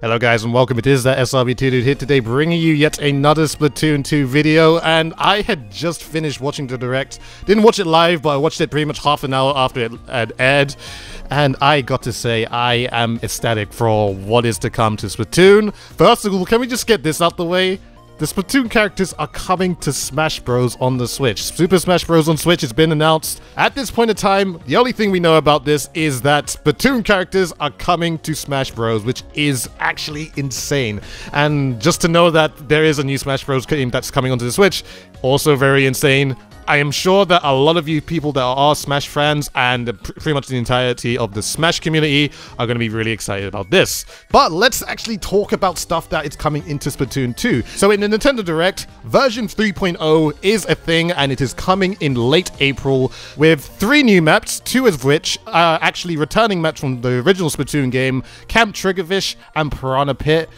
Hello guys and welcome, it is that SRB2 dude here today bringing you yet another Splatoon 2 video and I had just finished watching the direct, didn't watch it live but I watched it pretty much half an hour after it had aired and I got to say I am ecstatic for what is to come to Splatoon. First of all, can we just get this out the way? The Splatoon characters are coming to Smash Bros. on the Switch. Super Smash Bros. on Switch has been announced. At this point in time, the only thing we know about this is that Splatoon characters are coming to Smash Bros., which is actually insane. And just to know that there is a new Smash Bros. game that's coming onto the Switch, also very insane. I am sure that a lot of you people that are Smash fans and pretty much the entirety of the Smash community are going to be really excited about this. But let's actually talk about stuff that is coming into Splatoon 2. So in the Nintendo Direct, version 3.0 is a thing and it is coming in late April with three new maps, two of which are actually returning maps from the original Splatoon game, Camp Triggerfish and Piranha Pit.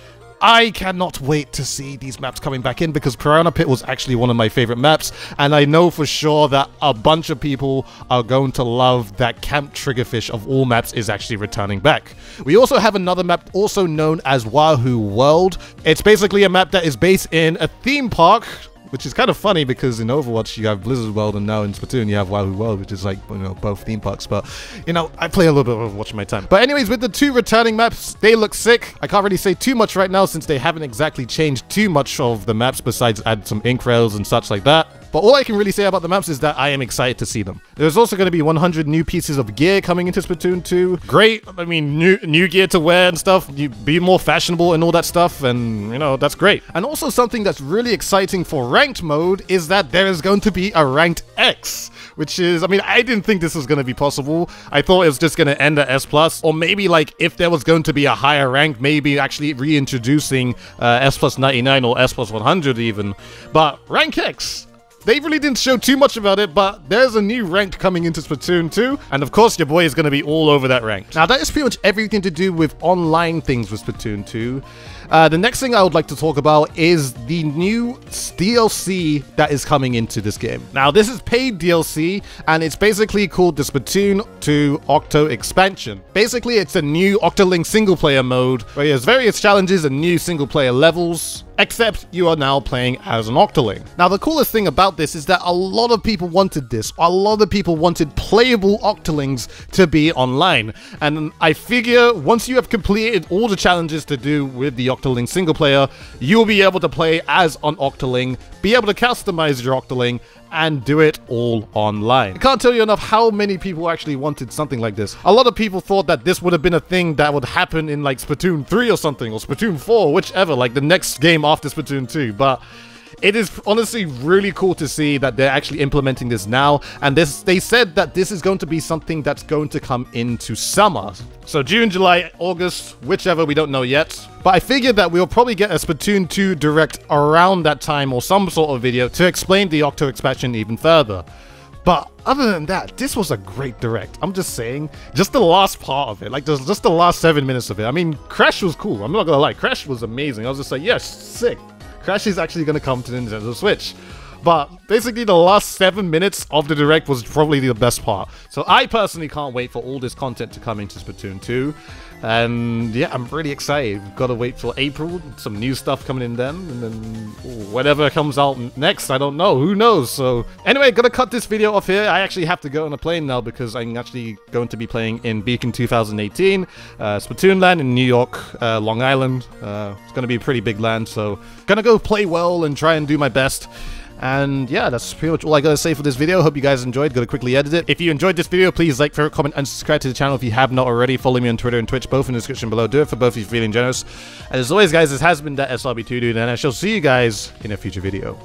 I cannot wait to see these maps coming back in because Piranha Pit was actually one of my favorite maps, and I know for sure that a bunch of people are going to love that Camp Triggerfish of all maps is actually returning back. We also have another map also known as Wahoo World. It's basically a map that is based in a theme park which is kind of funny because in Overwatch you have Blizzard World and now in Splatoon you have Wahoo World, which is like, you know, both theme parks. But, you know, I play a little bit of Overwatch in my time. But anyways, with the two returning maps, they look sick. I can't really say too much right now since they haven't exactly changed too much of the maps besides add some ink rails and such like that. But all I can really say about the maps is that I am excited to see them. There's also going to be 100 new pieces of gear coming into Splatoon 2. Great, I mean, new new gear to wear and stuff. You be more fashionable and all that stuff, and you know that's great. And also something that's really exciting for ranked mode is that there is going to be a ranked X which is, I mean, I didn't think this was going to be possible. I thought it was just going to end at S+, plus, or maybe like if there was going to be a higher rank, maybe actually reintroducing uh, S plus 99 or S plus 100 even. But rank X, they really didn't show too much about it, but there's a new rank coming into Splatoon 2, and of course your boy is going to be all over that rank. Now that is pretty much everything to do with online things with Splatoon 2. Uh, the next thing I would like to talk about is the new DLC that is coming into this game. Now, this is paid DLC, and it's basically called the Splatoon 2 Octo Expansion. Basically, it's a new Octoling single-player mode, where there's various challenges and new single-player levels, except you are now playing as an Octoling. Now, the coolest thing about this is that a lot of people wanted this. A lot of people wanted playable Octolings to be online. And I figure once you have completed all the challenges to do with the Octoling single player, you'll be able to play as an Octoling, be able to customize your Octoling, and do it all online. I can't tell you enough how many people actually wanted something like this. A lot of people thought that this would have been a thing that would happen in like Splatoon 3 or something, or Splatoon 4, whichever, like the next game after Splatoon 2, but it is honestly really cool to see that they're actually implementing this now. And this they said that this is going to be something that's going to come into summer. So June, July, August, whichever, we don't know yet. But I figured that we'll probably get a Splatoon 2 Direct around that time or some sort of video to explain the Octo expansion even further. But other than that, this was a great direct. I'm just saying, just the last part of it, like just the last seven minutes of it. I mean, Crash was cool. I'm not gonna lie, Crash was amazing. I was just like, yes, sick. Crash is actually going to come to the Nintendo Switch. But basically, the last seven minutes of the direct was probably the best part. So I personally can't wait for all this content to come into Splatoon 2. And yeah, I'm really excited. We've got to wait till April, some new stuff coming in then, and then whatever comes out next, I don't know. Who knows? So anyway, gonna cut this video off here. I actually have to go on a plane now because I'm actually going to be playing in Beacon 2018, uh, Splatoon land in New York, uh, Long Island. Uh, it's gonna be a pretty big land, so gonna go play well and try and do my best. And yeah, that's pretty much all I gotta say for this video. Hope you guys enjoyed. Gotta quickly edit it. If you enjoyed this video, please like, favorite, comment, and subscribe to the channel if you have not already. Follow me on Twitter and Twitch, both in the description below. Do it for both if you're feeling generous. And as always, guys, this has been that SRB2 dude, and I shall see you guys in a future video.